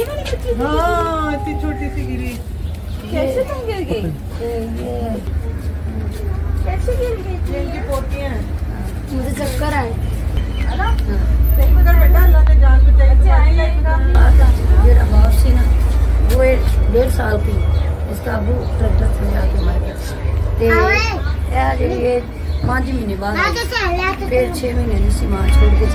ये वाली बच्ची हाँ इतनी छोटी सी गिरी। कैसे तुम गिर गई? कैसे गिर गई इनकी पोतियाँ मुझे चक्कर आए। ना? सही बेटा अल्लाह ने जान बचाई अच्छा, ना वो डेढ़ साल की उसका अबू ट्रैक्टर से जाके मर गया। ते ਇਹ ਜਿਹੜੀ महीने 5 ਮਹੀਨੇ ਬਾਅਦ ਆਈ। ਫਿਰ 6 ਮਹੀਨੇ ਦੀ ਸੀ ਮਾਂ ਛੋੜ ਕੇ